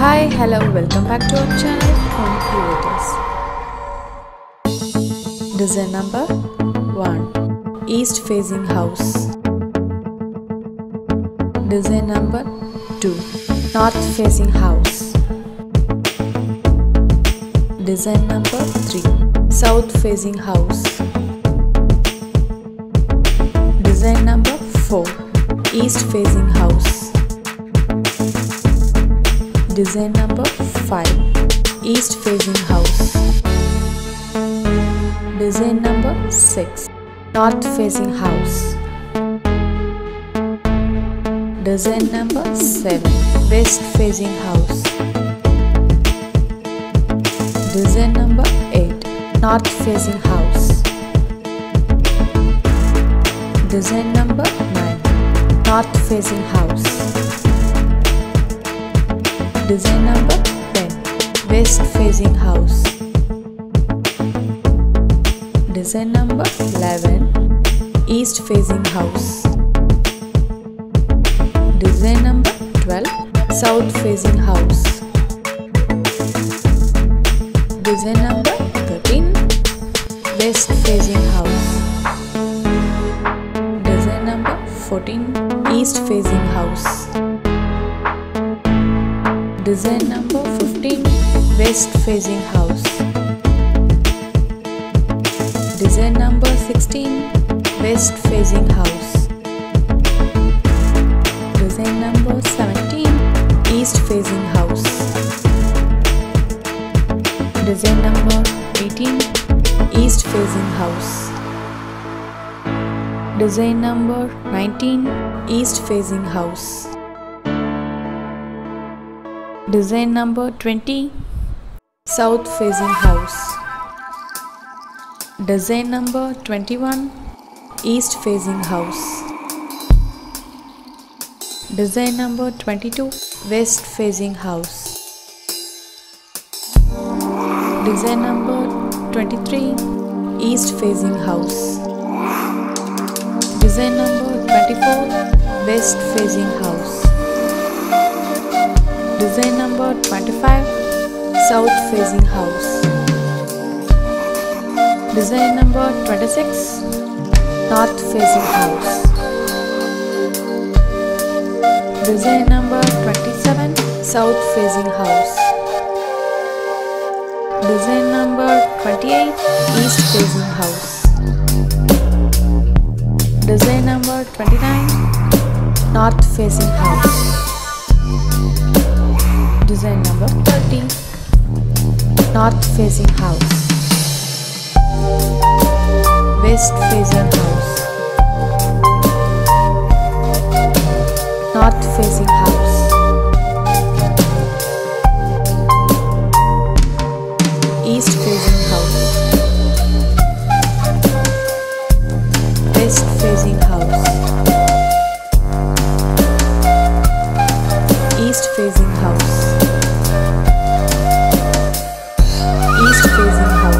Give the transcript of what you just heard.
Hi, hello, welcome back to our channel Home Creators. Design number 1 East facing house. Design number 2 North facing house. Design number 3 South facing house. Design number 4 East facing house. Design number 5 East facing house. Design number 6 North facing house. Design number 7 West facing house. Design number 8 North facing house. Design number 9 North facing house. Design number 10 West facing house. Design number 11 East facing house. Design number 12 South facing house. Design number 13 West facing house. Design number 14 East facing house. Design number 15 West facing house. Design number 16 West facing house. Design number 17 East facing house. Design number 18 East facing house. Design number 19 East facing house. Design number 20 South facing house. Design number 21 East facing house. Design number 22 West facing house. Design number 23 East facing house. Design number 24 West facing house. Design number 25 South facing house. Design number 26 North facing house. Design number 27 South facing house. Design number 28 East facing house. Design number 29 North facing house. Design number 30 North facing house. West facing house. North facing house. East facing house. East facing house.